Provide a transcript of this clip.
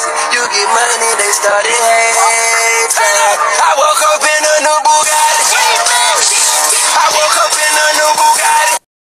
pussy. You get money, they started hating. I woke up in a new Bugatti. I woke up